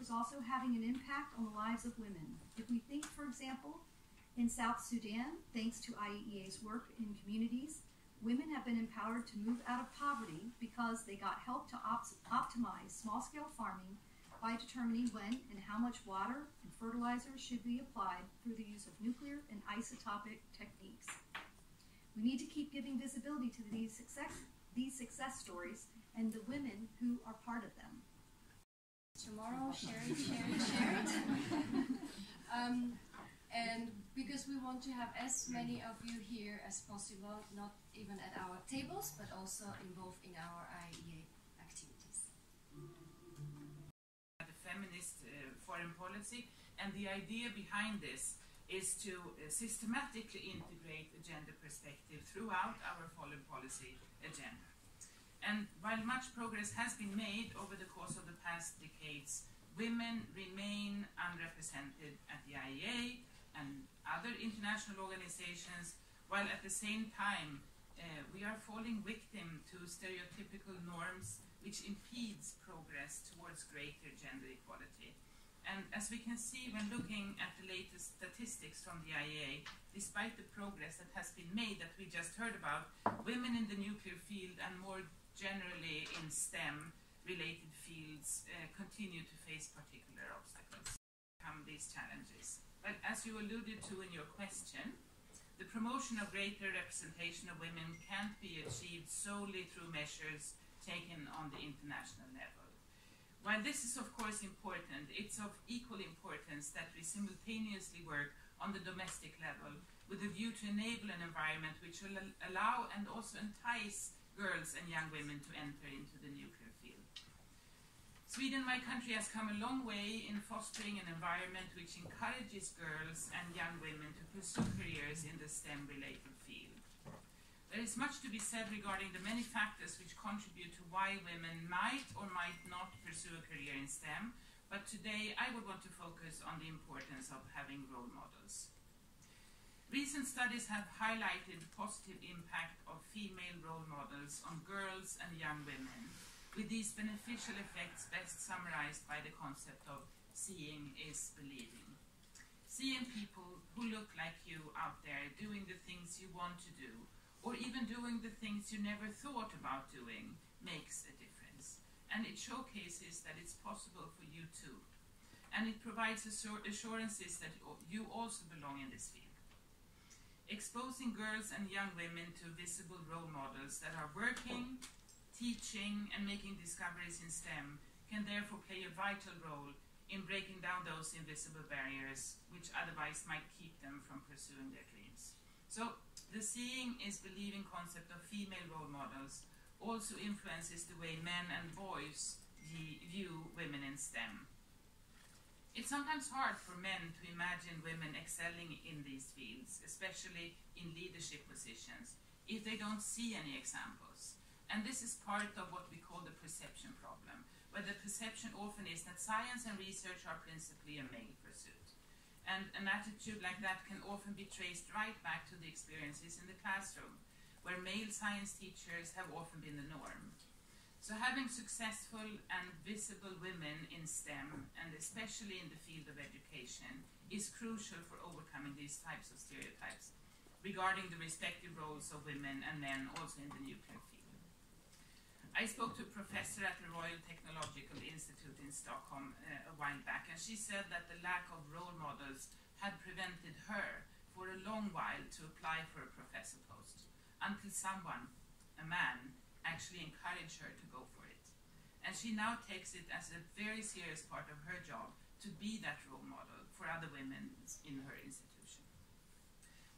is also having an impact on the lives of women. If we think, for example, in South Sudan, thanks to IAEA's work in communities, women have been empowered to move out of poverty because they got help to op optimize small scale farming by determining when and how much water and fertilizer should be applied through the use of nuclear and isotopic techniques. We need to keep giving visibility to these success, these success stories and the women who are part of them. Tomorrow, share it, share it, share it. um, and because we want to have as many of you here as possible, not even at our tables, but also involved in our IAEA activities. The feminist uh, foreign policy, and the idea behind this is to uh, systematically integrate a gender perspective throughout our foreign policy agenda. And while much progress has been made over the course of the past decades, women remain unrepresented at the IAEA and other international organizations, while at the same time uh, we are falling victim to stereotypical norms which impedes progress towards greater gender equality. And as we can see when looking at the latest statistics from the IAEA, despite the progress that has been made that we just heard about, women in the nuclear field and more generally in STEM related fields uh, continue to face particular obstacles. Come these challenges. But as you alluded to in your question, the promotion of greater representation of women can't be achieved solely through measures taken on the international level. While this is of course important, it's of equal importance that we simultaneously work on the domestic level with a view to enable an environment which will allow and also entice girls and young women to enter into the nuclear field. Sweden, my country, has come a long way in fostering an environment which encourages girls and young women to pursue careers in the STEM-related field. there is much to be said regarding the many factors which contribute to why women might or might not pursue a career in STEM, but today I would want to focus on the importance of having role models. Recent studies have highlighted the positive impact of female role models on girls and young women, with these beneficial effects best summarized by the concept of seeing is believing. Seeing people who look like you out there doing the things you want to do or even doing the things you never thought about doing makes a difference. And it showcases that it's possible for you too. And it provides assurances that you also belong in this field. Exposing girls and young women to visible role models that are working, teaching, and making discoveries in STEM can therefore play a vital role in breaking down those invisible barriers which otherwise might keep them from pursuing their dreams. So the seeing is believing concept of female role models also influences the way men and boys view women in STEM. It's sometimes hard for men to imagine women excelling in these fields, especially in leadership positions, if they don't see any examples. And this is part of what we call the perception problem, where the perception often is that science and research are principally a male pursuit. And an attitude like that can often be traced right back to the experiences in the classroom, where male science teachers have often been the norm. So having successful and visible women in STEM, and especially in the field of education, is crucial for overcoming these types of stereotypes regarding the respective roles of women and men also in the nuclear field. I spoke to a professor at the Royal Technological Institute in Stockholm uh, a while back, and she said that the lack of role models had prevented her for a long while to apply for a professor post, until someone, a man, actually encourage her to go for it. And she now takes it as a very serious part of her job to be that role model for other women in her institution.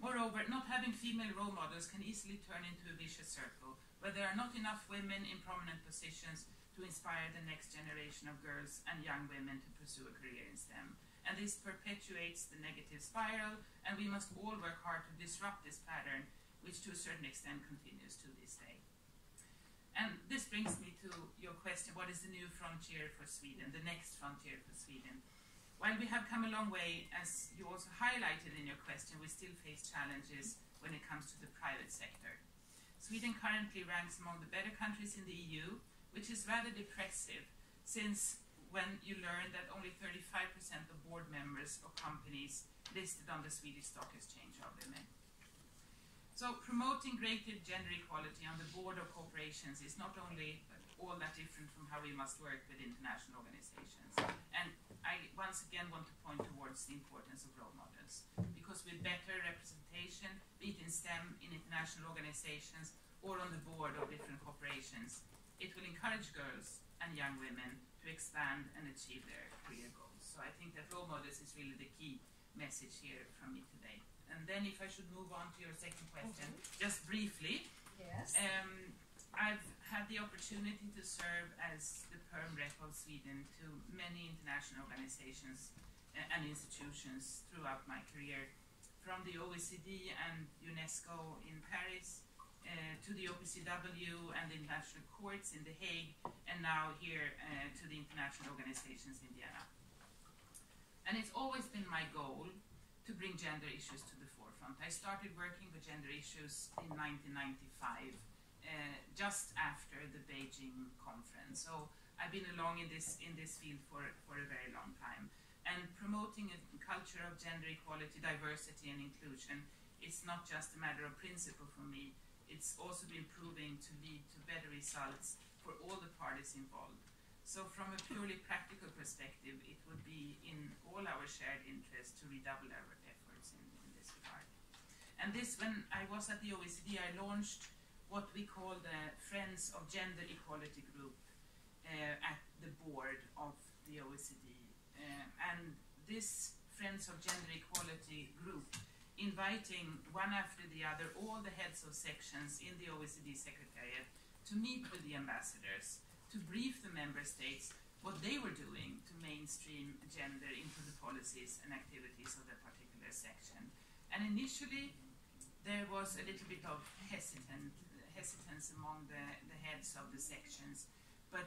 Moreover, not having female role models can easily turn into a vicious circle where there are not enough women in prominent positions to inspire the next generation of girls and young women to pursue a career in STEM. And this perpetuates the negative spiral, and we must all work hard to disrupt this pattern, which to a certain extent continues to this day. And this brings me to your question, what is the new frontier for Sweden, the next frontier for Sweden? While we have come a long way, as you also highlighted in your question, we still face challenges when it comes to the private sector. Sweden currently ranks among the better countries in the EU, which is rather depressive since when you learn that only 35% of board members of companies listed on the Swedish Stock Exchange are women. So promoting greater gender equality on the board of corporations is not only all that different from how we must work with international organizations. And I once again want to point towards the importance of role models. Because with better representation, be it in STEM, in international organizations, or on the board of different corporations, it will encourage girls and young women to expand and achieve their career goals. So I think that role models is really the key message here from me today. And then if I should move on to your second question, just briefly. Yes. Um, I've had the opportunity to serve as the Perm Rep of Sweden to many international organizations uh, and institutions throughout my career, from the OECD and UNESCO in Paris, uh, to the OPCW and the international courts in The Hague, and now here uh, to the international organizations in Vienna. And it's always been my goal to bring gender issues to the forefront. I started working with gender issues in 1995, uh, just after the Beijing conference. So I've been along in this in this field for, for a very long time. And promoting a culture of gender equality, diversity, and inclusion is not just a matter of principle for me. It's also been proving to lead to better results for all the parties involved. So from a purely practical perspective, it would be in all our shared interest to redouble our efforts in, in this regard. And this, when I was at the OECD, I launched what we call the Friends of Gender Equality Group uh, at the board of the OECD. Uh, and this Friends of Gender Equality group, inviting one after the other all the heads of sections in the OECD Secretariat to meet with the ambassadors to brief the member states what they were doing to mainstream gender into the policies and activities of their particular section. And initially, there was a little bit of hesitant, hesitance among the, the heads of the sections, but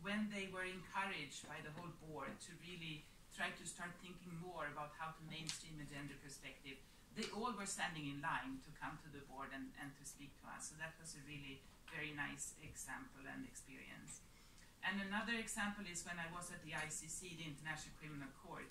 when they were encouraged by the whole board to really try to start thinking more about how to mainstream a gender perspective, they all were standing in line to come to the board and, and to speak to us. So that was a really very nice example and experience. And another example is when I was at the ICC, the International Criminal Court,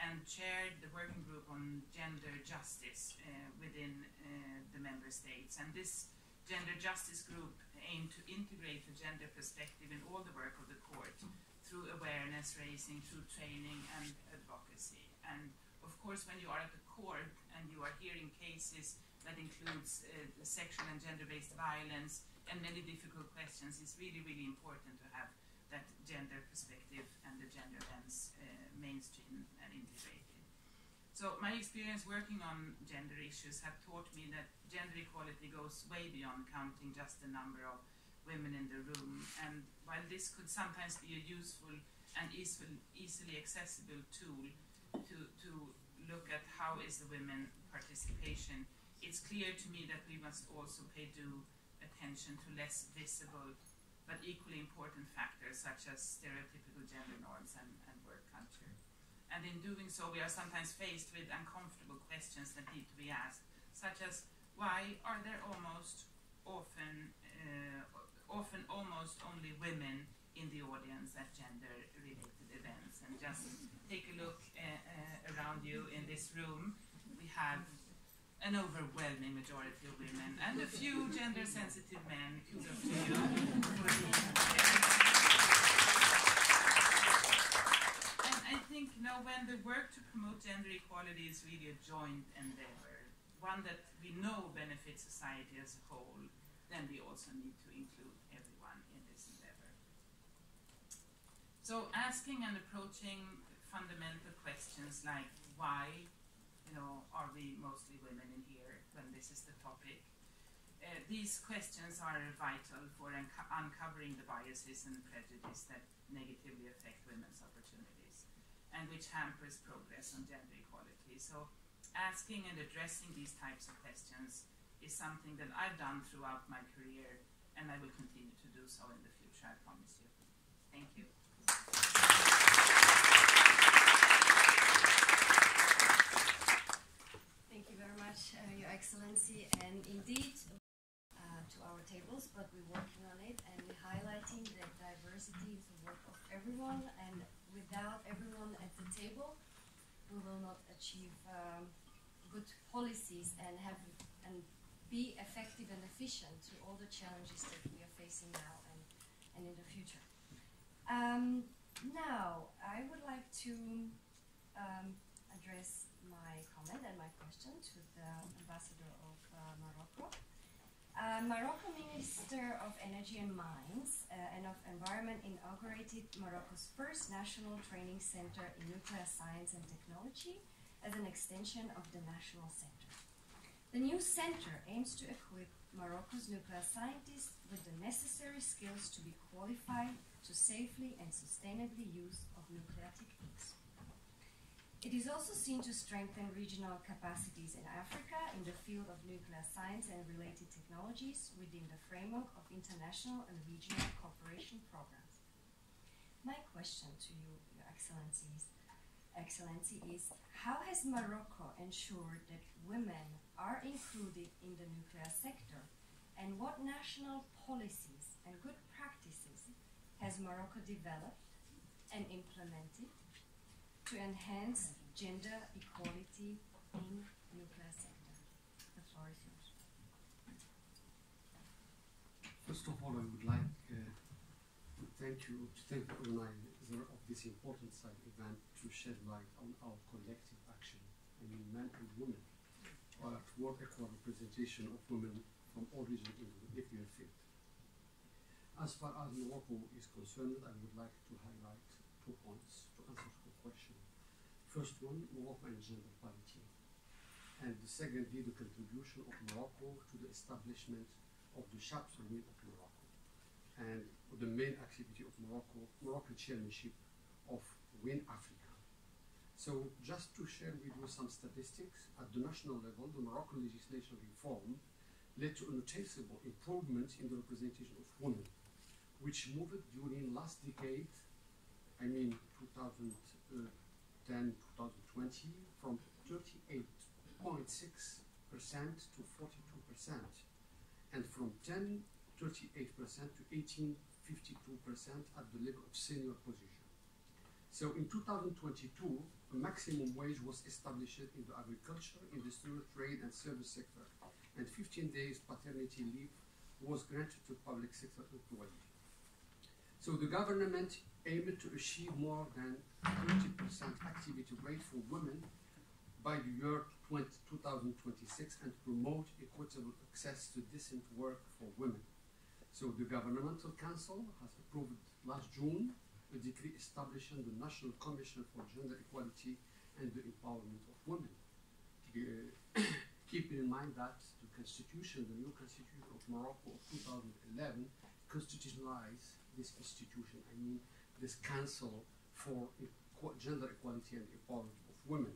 and chaired the working group on gender justice uh, within uh, the member states. And this gender justice group aimed to integrate the gender perspective in all the work of the court through awareness raising, through training and advocacy. And of course, when you are at the court and you are hearing cases that includes uh, sexual and gender-based violence, and many difficult questions, it's really, really important to have that gender perspective and the gender lens uh, mainstream and integrated. So my experience working on gender issues have taught me that gender equality goes way beyond counting just the number of women in the room. And while this could sometimes be a useful and easily, easily accessible tool to, to look at how is the women participation, it's clear to me that we must also pay due attention to less visible but equally important factors such as stereotypical gender norms and, and work culture. And in doing so, we are sometimes faced with uncomfortable questions that need to be asked, such as why are there almost often, uh, often almost only women in the audience at gender-related events? And just take a look uh, uh, around you in this room. We have an overwhelming majority of women and a few gender sensitive men. Kudos to you And I think you know when the work to promote gender equality is really a joint endeavor, one that we know benefits society as a whole, then we also need to include everyone in this endeavor. So asking and approaching fundamental questions like why you know, are we mostly women in here when this is the topic? Uh, these questions are vital for unco uncovering the biases and prejudice that negatively affect women's opportunities and which hampers progress on gender equality. So asking and addressing these types of questions is something that I've done throughout my career and I will continue to do so in the future, I promise you. Thank you. Much, uh, Your Excellency, and indeed uh, to our tables, but we're working on it and we're highlighting that diversity is the work of everyone and without everyone at the table, we will not achieve um, good policies and have and be effective and efficient to all the challenges that we are facing now and, and in the future. Um, now, I would like to um, address my comment and my question to the ambassador of uh, Morocco. Uh, Morocco Minister of Energy and Mines uh, and of Environment inaugurated Morocco's first national training center in nuclear science and technology as an extension of the national center. The new center aims to equip Morocco's nuclear scientists with the necessary skills to be qualified to safely and sustainably use of nuclear techniques. It is also seen to strengthen regional capacities in Africa in the field of nuclear science and related technologies within the framework of international and regional cooperation programs. My question to you, Your Excellencies, Excellency, is how has Morocco ensured that women are included in the nuclear sector, and what national policies and good practices has Morocco developed and implemented to enhance gender equality in nuclear sector. The floor is yours. First of all, I would like uh, to thank you, to thank the organizer of this important side event to shed light on our collective action. I mean, men and women are toward equal representation of women from origin in the nuclear field. As far as Morocco is concerned, I would like to highlight two points to answer your question. First one, Morocco and gender equality. And the secondly, the contribution of Morocco to the establishment of the wing of Morocco and the main activity of Morocco, Moroccan chairmanship of WIN Africa. So just to share with you some statistics, at the national level, the Moroccan legislation reform led to a noticeable improvement in the representation of women, which moved during last decade, I mean 2010, uh, 2020, from 38.6% to 42% and from 10, 38% to 18, 52% at the level of senior position. So in 2022, a maximum wage was established in the agriculture, industrial, trade, and service sector, and 15 days paternity leave was granted to public sector employees. So the government aimed to achieve more than 30% activity rate for women by the year 20, 2026 and promote equitable access to decent work for women. So the Governmental Council has approved last June a decree establishing the National Commission for Gender Equality and the Empowerment of Women. Uh, keeping in mind that the constitution, the new constitution of Morocco of 2011, constitutionalized this institution, I mean this council for gender equality and empowerment of women.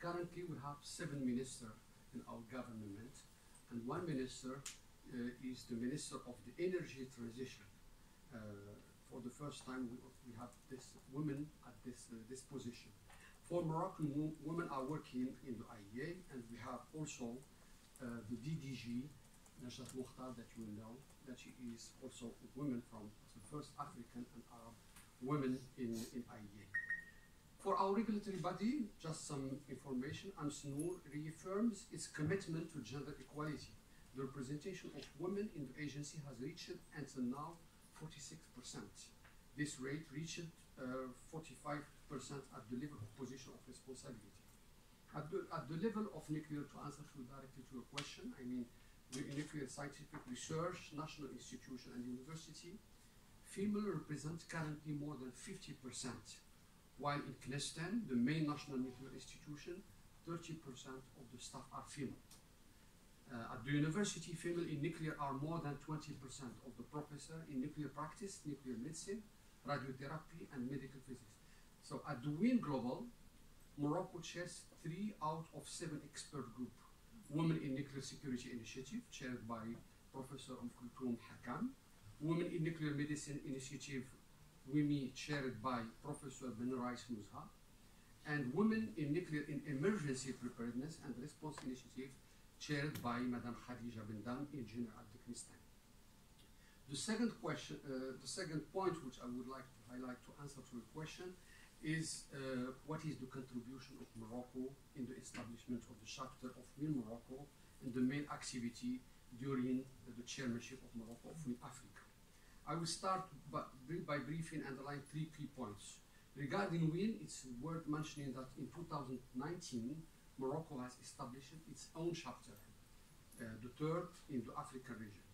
Currently, we have seven ministers in our government, and one minister uh, is the minister of the energy transition. Uh, for the first time, we, we have this women at this uh, this position. Four Moroccan wo- women are working in the IAEA, and we have also uh, the DDG, Najat Mokhtar, that you know, that she is also a woman from the first African and Arab women in, in IAEA. For our regulatory body, just some information, AMSSNuR reaffirms its commitment to gender equality. The representation of women in the agency has reached until now 46%. This rate reached uh, 45% at the level of position of responsibility. At the, at the level of nuclear, to answer to directly to your question, I mean nuclear scientific research, national institution and university, female represent currently more than 50%, while in CNESTEN, the main national nuclear institution, 30% of the staff are female. Uh, at the university, female in nuclear are more than 20% of the professor in nuclear practice, nuclear medicine, radiotherapy, and medical physics. So at the WIN Global, Morocco chairs three out of seven expert group. Women in Nuclear Security Initiative, chaired by Professor Kulthum Hakam. Women in Nuclear Medicine Initiative, WIMI, chaired by Professor Benrais Muzha. And Women in Nuclear in Emergency Preparedness and Response Initiative, chaired by Madame Khadija Bendam, engineer at the CNESTEN. The second question, uh, the second point which I would like to highlight to answer to your question is uh, what is the contribution of Morocco in the establishment of the chapter of WIN Morocco and the main activity during the chairmanship of Morocco of WIN Africa. I will start by, by briefing and underline three key points. Regarding WIN, it's worth mentioning that in 2019, Morocco has established its own chapter, uh, the third in the African region.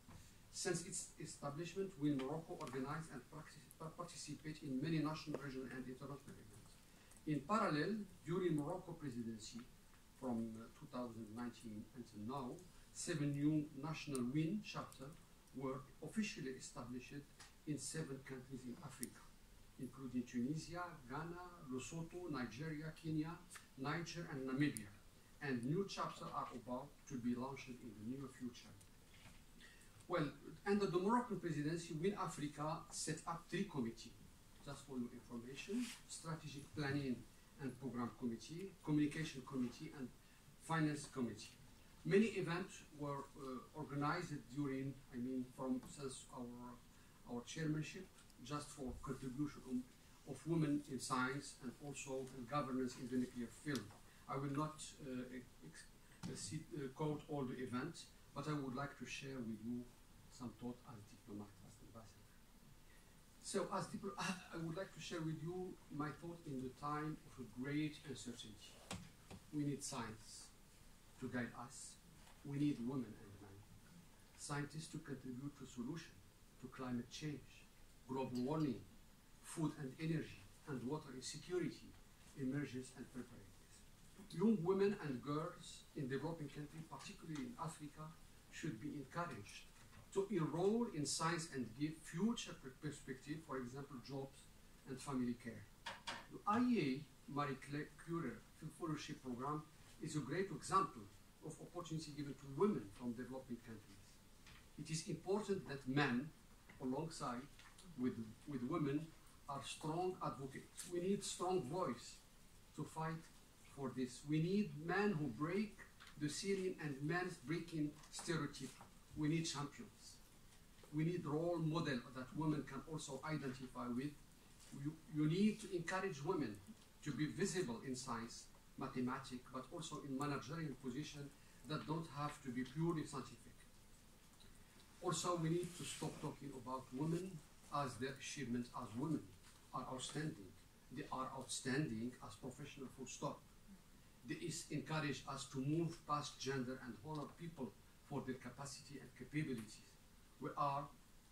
Since its establishment, WIN Morocco organized and participate in many national, regional, and international events. In parallel, during Morocco presidency, from uh, 2019 until now, seven new national WIN chapters were officially established in seven countries in Africa, including Tunisia, Ghana, Lesotho, Nigeria, Kenya, Niger, and Namibia. And new chapters are about to be launched in the near future. Well, under the Moroccan presidency, WIN Africa set up three committees, just for your information, strategic planning and program committee, communication committee, and finance committee. Many events were uh, organized during, I mean, from since our, our chairmanship, just for contribution of, women in science and also in governance in the nuclear field. I will not uh, uh, quote all the events, but I would like to share with you some thought as diplomat, as ambassador. So as diplomat, I would like to share with you my thought in the time of a great uncertainty. We need science to guide us. We need women and men. Scientists to contribute to solution to climate change, global warming, food and energy, and water insecurity, emergence and preparedness. Young women and girls in developing countries, particularly in Africa, should be encouraged to enroll in science and give future perspective, for example, jobs and family care. The IAEA Marie Curie Fellowship Program is a great example of opportunity given to women from developing countries. It is important that men, alongside with, with women, are strong advocates. We need strong voice to fight for this. We need men who break the ceiling and men breaking stereotypes. We need champions we need role model that women can also identify with. You, you need to encourage women to be visible in science, mathematics, but also in managerial positions that don't have to be purely scientific. Also, we need to stop talking about women as their achievements as women are outstanding. They are outstanding as professional full stop. This encourage us to move past gender and honor people for their capacity and capabilities we are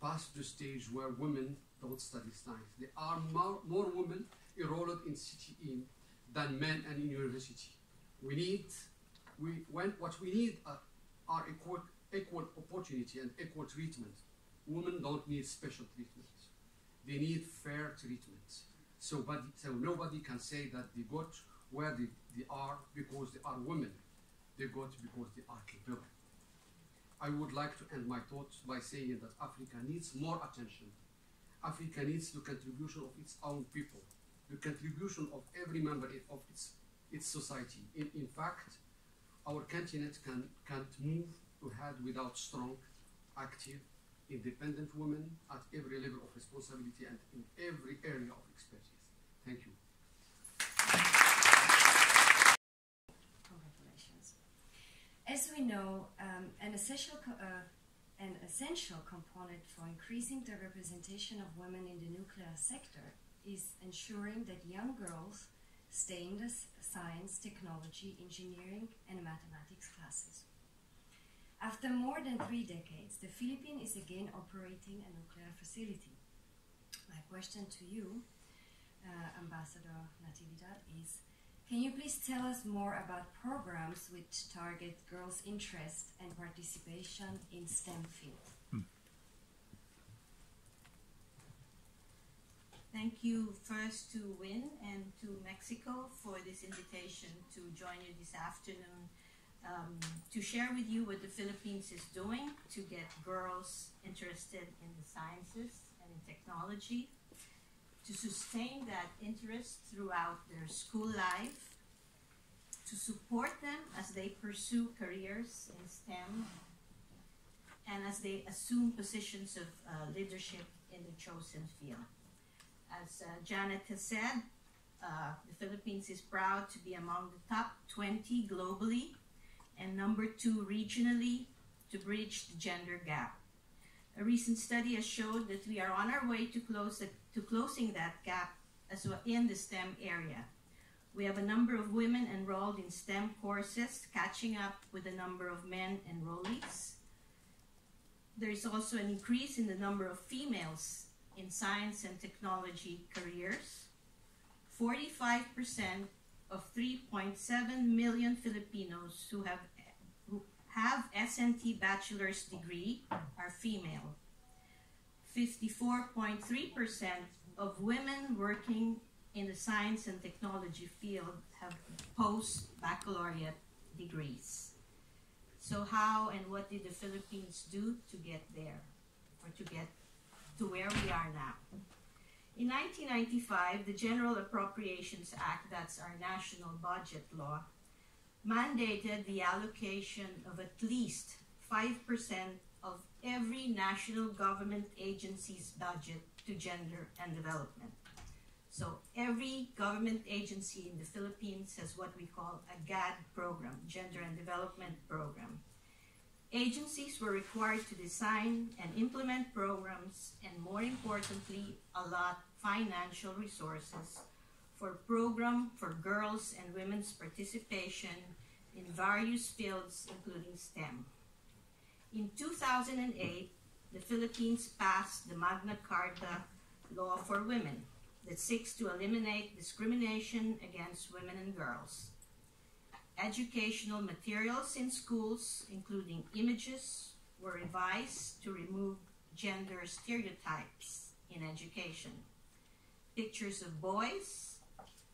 past the stage where women don't study science. There are more, more women enrolled in CTE than men and in university. We need, we, when, what we need are, are equal, equal opportunity and equal treatment. Women don't need special treatment. They need fair treatment. So, but, so nobody can say that they got where they, they are because they are women. They got because they are capable. I would like to end my thoughts by saying that Africa needs more attention. Africa needs the contribution of its own people, the contribution of every member of its, its society. In, in fact, our continent can, can't move ahead without strong, active, independent women at every level of responsibility and in every area of expertise. Thank you. As we know, um, an, essential uh, an essential component for increasing the representation of women in the nuclear sector is ensuring that young girls stay in the science, technology, engineering, and mathematics classes. After more than three decades, the Philippines is again operating a nuclear facility. My question to you, uh, Ambassador Natividad, is can you please tell us more about programs which target girls' interest and participation in STEM fields? Hmm. Thank you first to WIN and to Mexico for this invitation to join you this afternoon um, to share with you what the Philippines is doing to get girls interested in the sciences and in technology to sustain that interest throughout their school life, to support them as they pursue careers in STEM, and as they assume positions of uh, leadership in the chosen field. As uh, Janet has said, uh, Philippines is proud to be among the top 20 globally and number two regionally to bridge the gender gap. A recent study has showed that we are on our way to, close the, to closing that gap as well in the STEM area. We have a number of women enrolled in STEM courses, catching up with the number of men enrollees. There is also an increase in the number of females in science and technology careers. 45% of 3.7 million Filipinos who have who have S&T bachelor's degree are female. 54.3% of women working in the science and technology field have post baccalaureate degrees. So, how and what did the Philippines do to get there, or to get to where we are now? In 1995, the General Appropriations Act, that's our national budget law, mandated the allocation of at least 5% of every national government agency's budget to gender and development. So every government agency in the Philippines has what we call a GAD program, Gender and Development Program. Agencies were required to design and implement programs and more importantly, allot financial resources for program for girls and women's participation in various fields including STEM. In 2008, the Philippines passed the Magna Carta law for women that seeks to eliminate discrimination against women and girls. Educational materials in schools, including images, were revised to remove gender stereotypes in education. Pictures of boys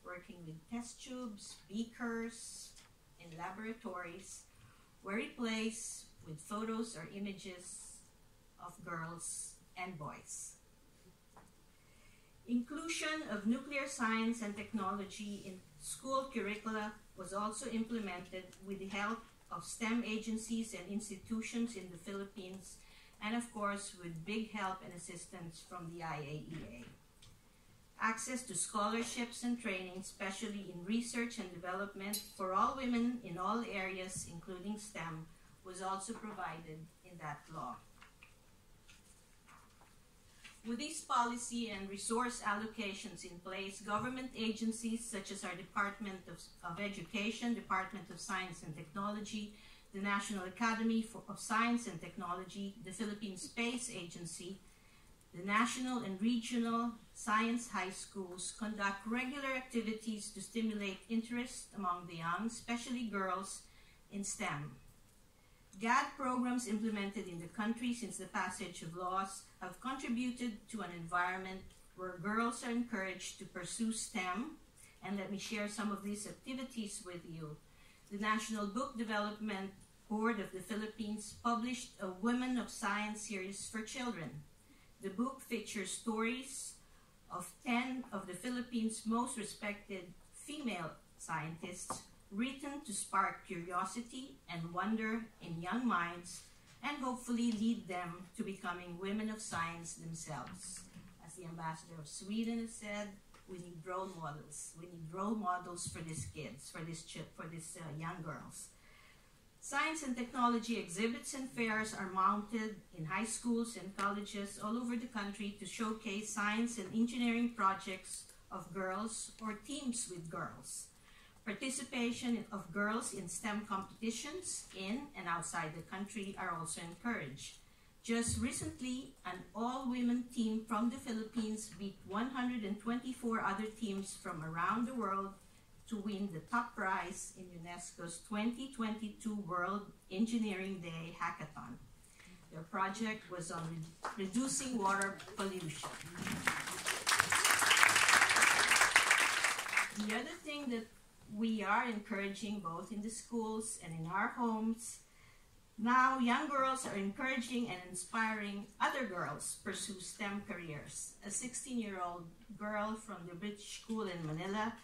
working with test tubes, beakers, in laboratories were replaced with photos or images of girls and boys. Inclusion of nuclear science and technology in school curricula was also implemented with the help of STEM agencies and institutions in the Philippines, and of course, with big help and assistance from the IAEA. Access to scholarships and training, especially in research and development for all women in all areas, including STEM, was also provided in that law. With these policy and resource allocations in place, government agencies such as our Department of, of Education, Department of Science and Technology, the National Academy for, of Science and Technology, the Philippine Space Agency, the national and regional science high schools conduct regular activities to stimulate interest among the young, especially girls, in STEM. GAD programs implemented in the country since the passage of laws have contributed to an environment where girls are encouraged to pursue STEM. And let me share some of these activities with you. The National Book Development Board of the Philippines published a Women of Science series for children. The book features stories of 10 of the Philippines' most respected female scientists written to spark curiosity and wonder in young minds and hopefully lead them to becoming women of science themselves. As the ambassador of Sweden has said, we need role models. We need role models for these kids, for these for these uh, young girls. Science and technology exhibits and fairs are mounted in high schools and colleges all over the country to showcase science and engineering projects of girls or teams with girls. Participation of girls in STEM competitions in and outside the country are also encouraged. Just recently, an all women team from the Philippines beat 124 other teams from around the world to win the top prize in UNESCO's 2022 World Engineering Day Hackathon. Their project was on re- reducing water pollution. The other thing that we are encouraging both in the schools and in our homes now young girls are encouraging and inspiring other girls to pursue STEM careers. A 16-year-old girl from the British School in Manila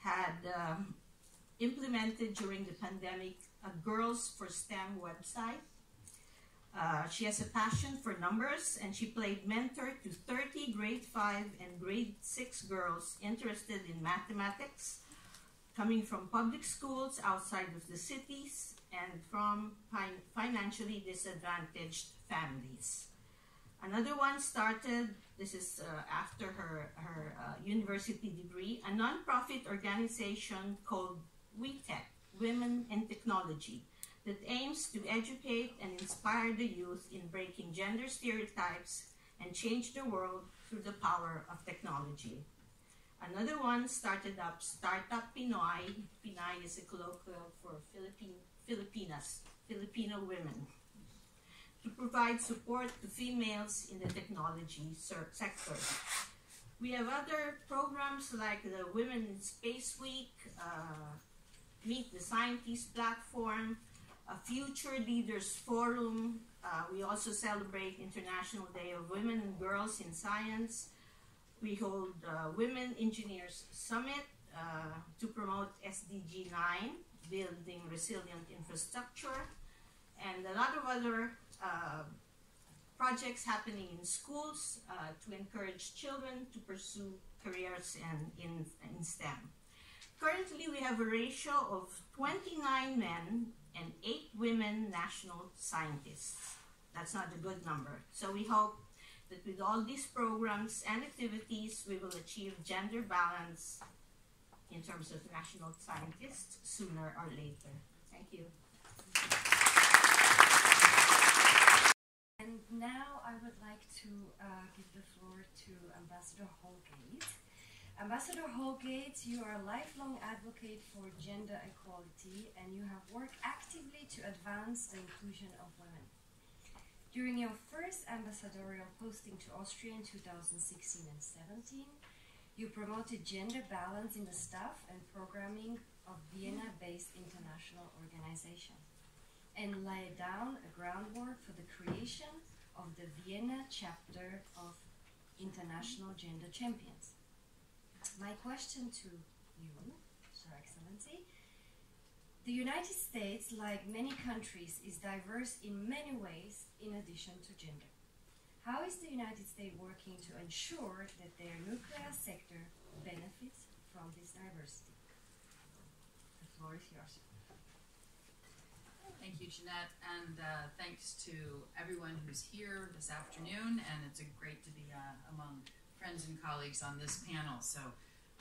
had um, implemented during the pandemic a Girls for STEM website. Uh, she has a passion for numbers and she played mentor to 30 grade 5 and grade 6 girls interested in mathematics coming from public schools outside of the cities and from financially disadvantaged families. Another one started, this is uh, after her, her uh, university degree, a nonprofit organization called WeTech, Women in Technology, that aims to educate and inspire the youth in breaking gender stereotypes and change the world through the power of technology. Another one started up Startup Pinoy. Pinoy is a colloquial for Philippine, Filipinas, Filipino women to provide support to females in the technology sector. We have other programs like the Women in Space Week, uh, Meet the Scientists platform, a Future Leaders Forum. Uh, we also celebrate International Day of Women and Girls in Science. We hold uh, Women Engineers Summit uh, to promote SDG 9, building resilient infrastructure, and a lot of other uh, projects happening in schools uh, to encourage children to pursue careers in, in, STEM. Currently, we have a ratio of 29 men and 8 women national scientists. That's not a good number. So we hope that with all these programs and activities, we will achieve gender balance in terms of national scientists sooner or later. Thank you. And now I would like to uh, give the floor to Ambassador Holgate. Ambassador Holgate, you are a lifelong advocate for gender equality and you have worked actively to advance the inclusion of women. During your first ambassadorial posting to Austria in 2016 and 17, you promoted gender balance in the staff and programming of Vienna-based international organization and laid down a groundwork for the creation of the Vienna chapter of International Gender Champions. My question to you, Sir Excellency, the United States, like many countries, is diverse in many ways in addition to gender. How is the United States working to ensure that their nuclear sector benefits from this diversity? The floor is yours. Thank you, Jeanette, and uh, thanks to everyone who's here this afternoon. And it's a great to be uh, among friends and colleagues on this panel. So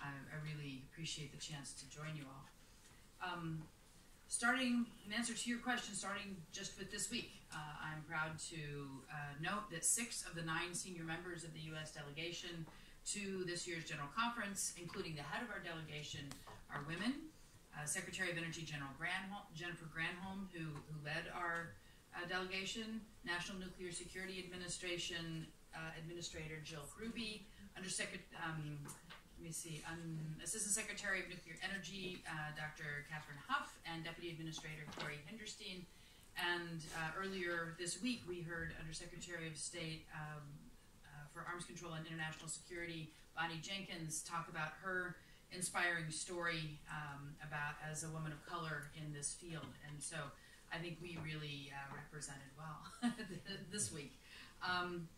I, I really appreciate the chance to join you all. Um, starting, in answer to your question, starting just with this week, uh, I'm proud to uh, note that six of the nine senior members of the U.S. delegation to this year's General Conference, including the head of our delegation, are women uh, Secretary of Energy General Granholm, Jennifer Granholm, who, who led our uh, delegation, National Nuclear Security Administration uh, Administrator Jill Hruby, Undersecretary, um, let me see, um, Assistant Secretary of Nuclear Energy uh, Dr. Kathryn Huff, and Deputy Administrator Corey Hinderstein. And uh, earlier this week, we heard Undersecretary of State um, uh, for Arms Control and International Security, Bonnie Jenkins, talk about her inspiring story um, about as a woman of color in this field. And so I think we really uh, represented well this week. Um,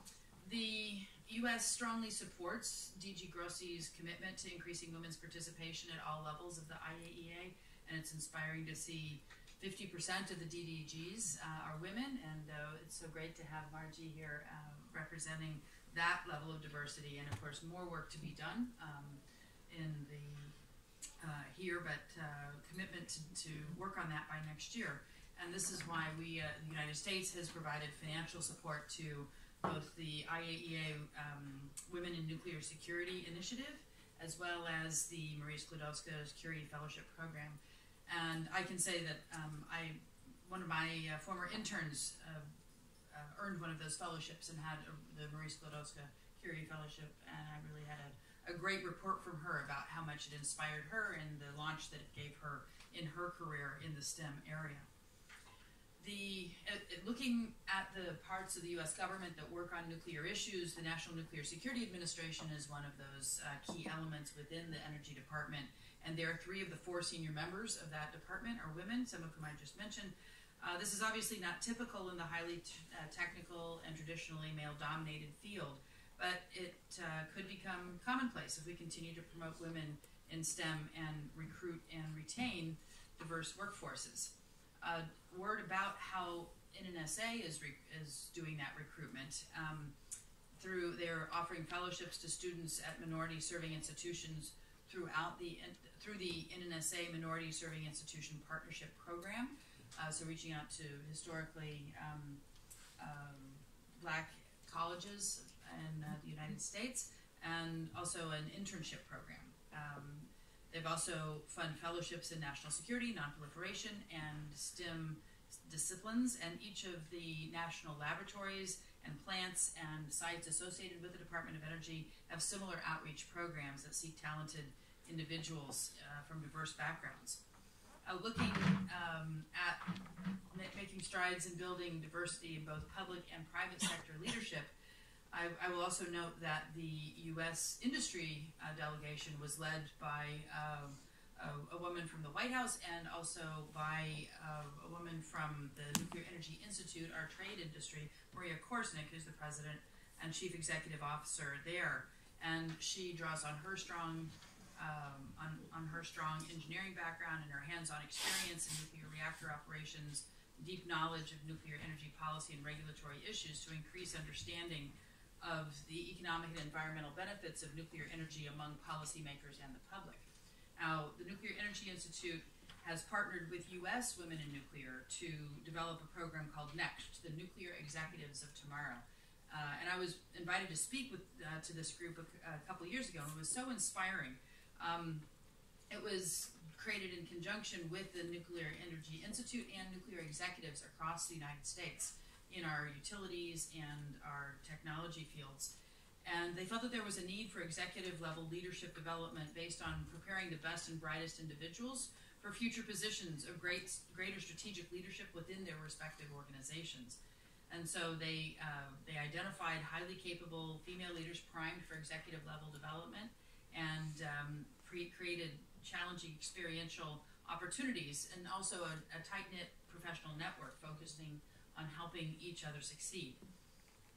the U.S. strongly supports DG Grossi's commitment to increasing women's participation at all levels of the IAEA, and it's inspiring to see 50% of the DDGs uh, are women, and uh, it's so great to have Margie here uh, representing that level of diversity, and of course, more work to be done. Um, in the uh, here, but uh, commitment to, to, work on that by next year. And this is why we, uh, the United States, has provided financial support to both the IAEA um, Women in Nuclear Security Initiative, as well as the Marie Sklodowska Curie Fellowship Program. And I can say that um, I, one of my uh, former interns uh, uh, earned one of those fellowships and had a, the Marie Sklodowska Curie Fellowship, and I really had a a great report from her about how much it inspired her and the launch that it gave her in her career in the STEM area. The, uh, looking at the parts of the U.S. government that work on nuclear issues, the National Nuclear Security Administration is one of those uh, key elements within the Energy Department. And there are three of the four senior members of that department are women, some of whom I just mentioned. Uh, this is obviously not typical in the highly uh, technical and traditionally male dominated field, but it uh, could become commonplace if we continue to promote women in STEM and recruit and retain diverse workforces. A word about how NNSA is, is doing that recruitment. Um, through they're offering fellowships to students at minority serving institutions throughout the through the NNSA Minority Serving Institution Partnership Program. Uh, so reaching out to historically um, um, black colleges in uh, the United States, and also an internship program. Um, they've also fund fellowships in national security, nonproliferation, and STEM disciplines, and each of the national laboratories and plants and sites associated with the Department of Energy have similar outreach programs that seek talented individuals uh, from diverse backgrounds. Uh, looking um, at making strides in building diversity in both public and private sector leadership, I, I will also note that the U.S. industry uh, delegation was led by um, a, a, woman from the White House and also by uh, a woman from the Nuclear Energy Institute, our trade industry, Maria Korsnick, who's the president and chief executive officer there. And she draws on her strong um, on, on her strong engineering background and her hands-on experience in nuclear reactor operations, deep knowledge of nuclear energy policy and regulatory issues to increase understanding of the economic and environmental benefits of nuclear energy among policymakers and the public. Now, the Nuclear Energy Institute has partnered with U.S. Women in Nuclear to develop a program called NEXT, the Nuclear Executives of Tomorrow. Uh, and I was invited to speak with, uh, to this group a, a couple years ago, and it was so inspiring um, it was created in conjunction with the Nuclear Energy Institute and nuclear executives across the United States in our utilities and our technology fields. And they felt that there was a need for executive level leadership development based on preparing the best and brightest individuals for future positions of great, greater strategic leadership within their respective organizations. And so they, uh, they identified highly capable female leaders primed for executive level development and um, created challenging experiential opportunities and also a, a tight knit professional network focusing on helping each other succeed.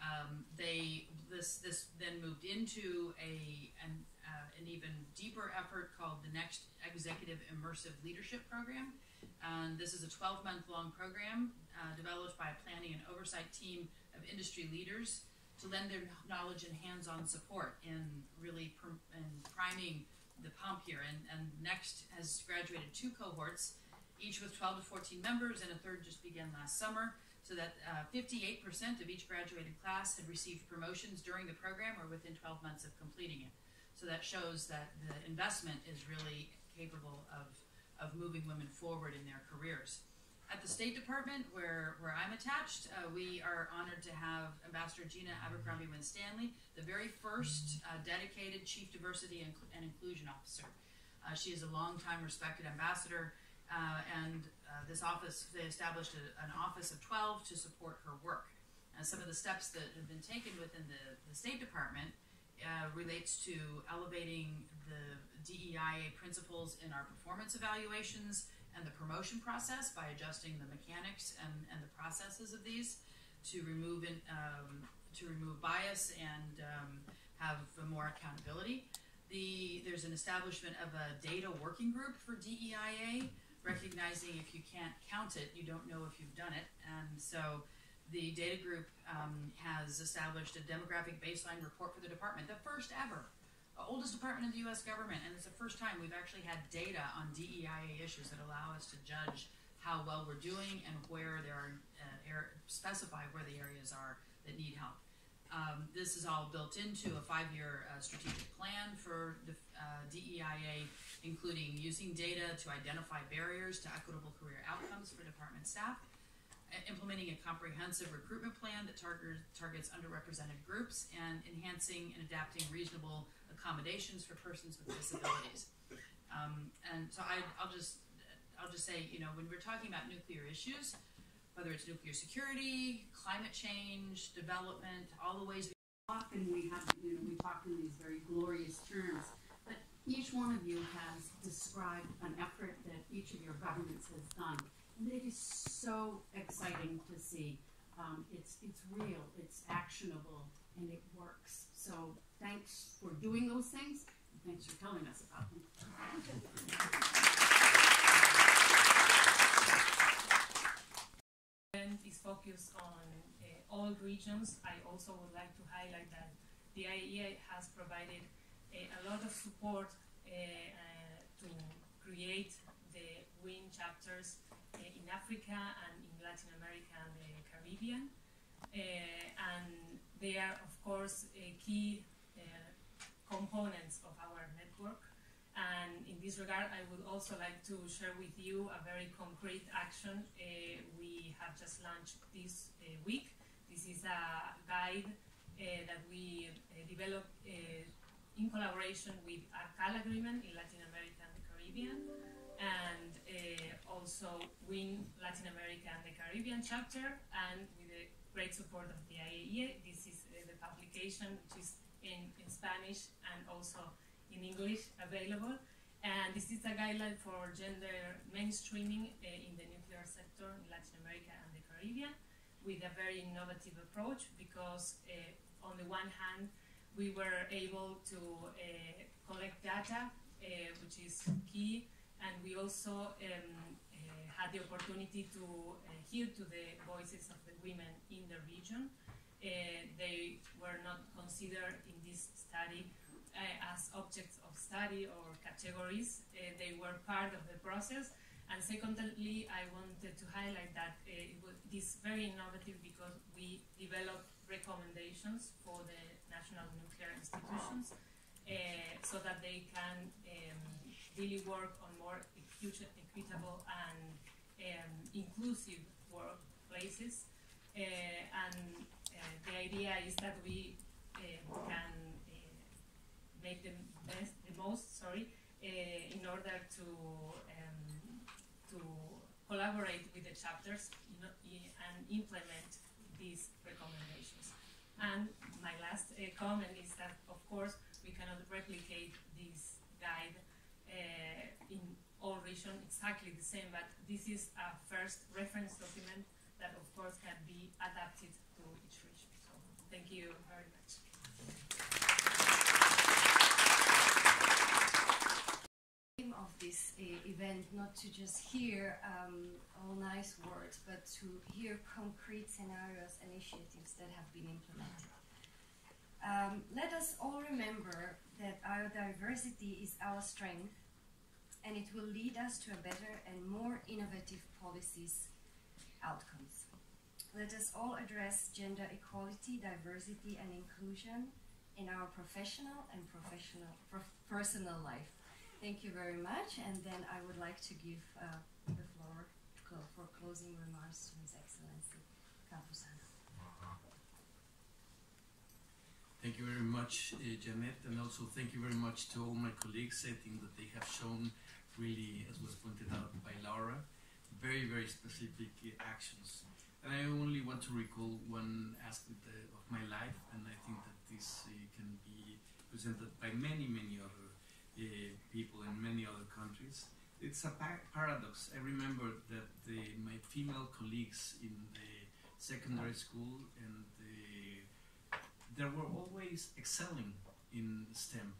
Um, they this this then moved into a an, uh, an even deeper effort called the Next Executive Immersive Leadership Program. And this is a 12 month long program uh, developed by a planning and oversight team of industry leaders to lend their knowledge and hands-on support in really pr- in priming the pump here. And, and next has graduated two cohorts, each with 12 to 14 members, and a third just began last summer. So that uh, 58% of each graduated class had received promotions during the program or within 12 months of completing it. So that shows that the investment is really capable of, of moving women forward in their careers. At the State Department, where, where I'm attached, uh, we are honored to have Ambassador Gina Abercrombie Winstanley, the very first uh, dedicated Chief Diversity and, and Inclusion Officer. Uh, she is a longtime respected ambassador, uh, and uh, this office, they established a, an office of 12 to support her work. And some of the steps that have been taken within the, the State Department uh, relates to elevating the DEIA principles in our performance evaluations, and the promotion process by adjusting the mechanics and, and the processes of these to remove in, um, to remove bias and um, have more accountability. The, there's an establishment of a data working group for DEIA, recognizing if you can't count it, you don't know if you've done it. And so the data group um, has established a demographic baseline report for the department, the first ever oldest department in the U.S. government, and it's the first time we've actually had data on DEIA issues that allow us to judge how well we're doing and where there are uh, specify where the areas are that need help. Um, this is all built into a five-year uh, strategic plan for the uh, DEIA, including using data to identify barriers to equitable career outcomes for department staff, implementing a comprehensive recruitment plan that target, targets underrepresented groups, and enhancing and adapting reasonable accommodations for persons with disabilities. Um, and so I, I'll just I'll just say, you know, when we're talking about nuclear issues, whether it's nuclear security, climate change, development, all the ways often we have, you know, we talk in these very glorious terms, but each one of you has described an effort that each of your governments has done. And it is so exciting to see. Um, it's it's real, it's actionable, and it works. So thanks for doing those things. Thanks for telling us about them. event is focused on uh, all regions. I also would like to highlight that the IAEA has provided a, a lot of support uh, to create the WIN chapters in Africa and in Latin America and the Caribbean. And they are, of course, key components of our network. And in this regard, I would also like to share with you a very concrete action uh, we have just launched this uh, week. This is a guide uh, that we developed in collaboration with ARCAL Agreement in Latin America and the Caribbean, and also WIN Latin America and the Caribbean chapter, and with the great support of the IAEA. This is the publication, which is in, in Spanish and also in English available. And this is a guideline for gender mainstreaming uh, in the nuclear sector in Latin America and the Caribbean with a very innovative approach because uh, on the one hand, we were able to uh, collect data, uh, which is key, and we also um, had the opportunity to hear to the voices of the women in the region. they were not considered in this study as objects of study or categories. Uh, they were part of the process. And secondly, I wanted to highlight that uh, it was very innovative because we developed recommendations for the national nuclear institutions so that they can um, really work on more equitable and um, inclusive workplaces. Uh, and uh, the idea is that we uh, can make the best, the most, sorry, uh, in order to um, to collaborate with the chapters and implement these recommendations. And my last uh, comment is that, of course, we cannot replicate this guide uh, in all regions exactly the same, but this is a first reference document that, of course, can be adapted to each region. So thank you very much. of this uh, event not to just hear um, all nice words, but to hear concrete scenarios, and initiatives that have been implemented. Um, let us all remember that our diversity is our strength, and it will lead us to a better and more innovative policies outcomes. Let us all address gender equality, diversity, and inclusion in our professional and professional personal life. Thank you very much. And then I would like to give uh, the floor for closing remarks to His Excellency Campuzano. Thank you very much, uh, Janet, and also thank you very much to all my colleagues. I think that they have shown really, as was pointed out by Laura, very, very specific actions. And I only want to recall one aspect uh, of my life, and I think that this uh, can be presented by many, many other Uh, people in many other countries. It's a par paradox. I remember that the, my female colleagues in the secondary school and the, they were always excelling in STEM.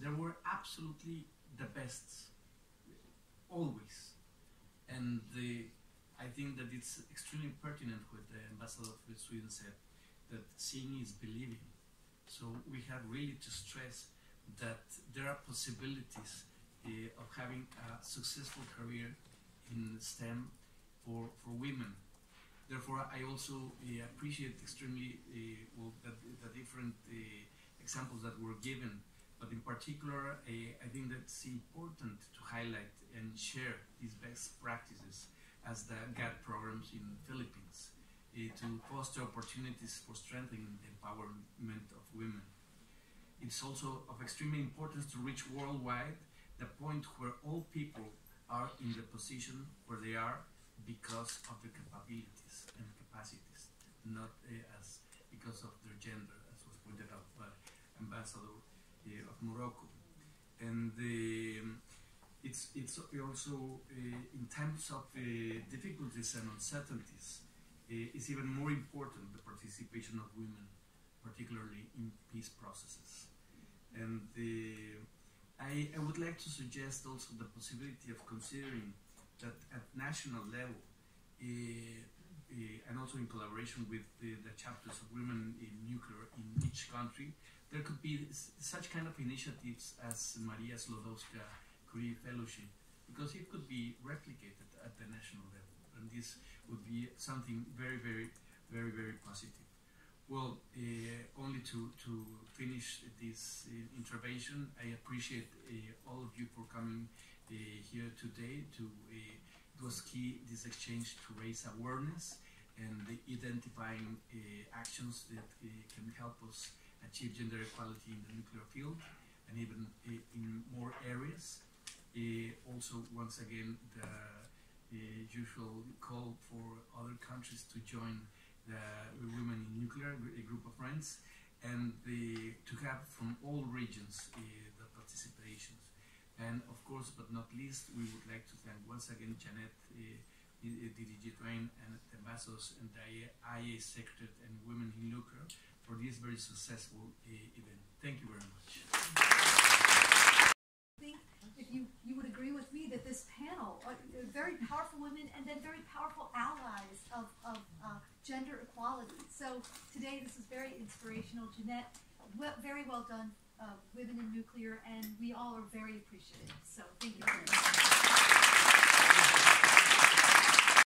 They were absolutely the best, always. And the, I think that it's extremely pertinent what the ambassador of Sweden said, that seeing is believing. So we have really to stress that there are possibilities uh, of having a successful career in STEM for, for women. Therefore, I also uh, appreciate extremely uh, well, the, different uh, examples that were given, but in particular, uh, I think that it's important to highlight and share these best practices as the GAD programs in the Philippines to foster opportunities for strengthening the empowerment of women. It's also of extreme importance to reach worldwide the point where all people are in the position where they are because of their capabilities and capacities, not uh, as because of their gender, as was pointed out by Ambassador uh, of Morocco. And the, it's it's also uh, in times of difficulties and uncertainties, it's even more important the participation of women, particularly in peace processes. And uh, I, I would like to suggest also the possibility of considering that at national level, uh, uh, and also in collaboration with the, the chapters of women in nuclear in each country, there could be such kind of initiatives as Maria Sklodowska Curie Fellowship, because it could be replicated at the national level, and this would be something very, very, very, very positive. Well, uh, only to, to finish this uh, intervention, I appreciate uh, all of you for coming uh, here today. To uh, was key this exchange to raise awareness and identifying uh, actions that can help us achieve gender equality in the nuclear field and even in more areas. Also, once again, the usual call for other countries to join the Women in Nuclear, a group of friends, and the, to have from all regions uh, the participations. And of course, but not least, we would like to thank once again Janet, uh, DDG Train, and the ambassadors and the IAEA Secretary and Women in Nuclear for this very successful uh, event. Thank you very much. I think if you, you would agree with me that this panel, uh, uh, very powerful women and then very powerful allies of, of uh, gender equality. So today this is very inspirational. Jeanette, well, very well done, uh, Women in Nuclear, and we all are very appreciative. So thank you very much.